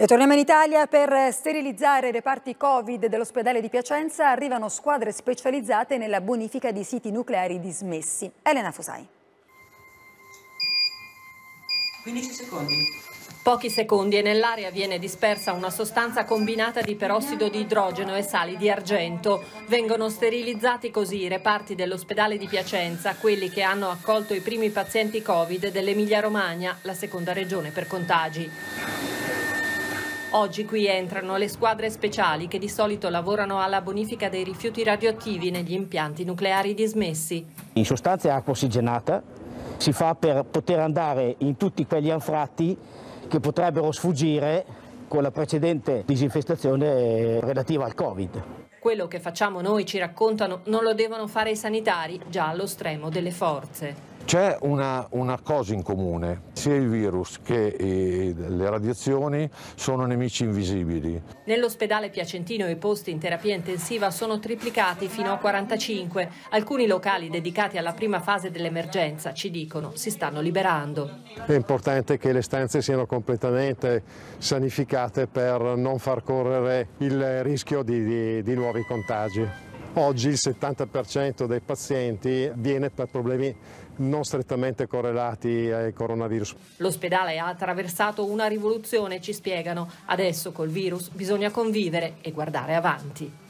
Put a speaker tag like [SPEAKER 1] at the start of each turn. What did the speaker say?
[SPEAKER 1] E torniamo in Italia per sterilizzare i reparti Covid dell'ospedale di Piacenza. Arrivano squadre specializzate nella bonifica di siti nucleari dismessi. Elena Fusai.
[SPEAKER 2] 15 secondi.
[SPEAKER 3] Pochi secondi e nell'aria viene dispersa una sostanza combinata di perossido di idrogeno e sali di argento. Vengono sterilizzati così i reparti dell'ospedale di Piacenza, quelli che hanno accolto i primi pazienti Covid dell'Emilia-Romagna, la seconda regione per contagi. Oggi qui entrano le squadre speciali che di solito lavorano alla bonifica dei rifiuti radioattivi negli impianti nucleari dismessi.
[SPEAKER 4] In sostanza è acqua ossigenata, si fa per poter andare in tutti quegli anfratti che potrebbero sfuggire con la precedente disinfestazione relativa al Covid.
[SPEAKER 3] Quello che facciamo noi, ci raccontano, non lo devono fare i sanitari, già allo stremo delle forze.
[SPEAKER 5] C'è una, una, cosa in comune, sia il virus che eh, le radiazioni sono nemici invisibili.
[SPEAKER 3] Nell'ospedale piacentino i posti in terapia intensiva sono triplicati fino a 45. Alcuni locali dedicati alla prima fase dell'emergenza, ci dicono, si stanno liberando.
[SPEAKER 6] È importante che le stanze siano completamente sanificate per non far correre il rischio di, di, di nuovi contagi. Oggi il 70% dei pazienti viene per problemi non strettamente correlati al coronavirus.
[SPEAKER 3] L'ospedale ha attraversato una rivoluzione, ci spiegano. Adesso col virus bisogna convivere e guardare avanti.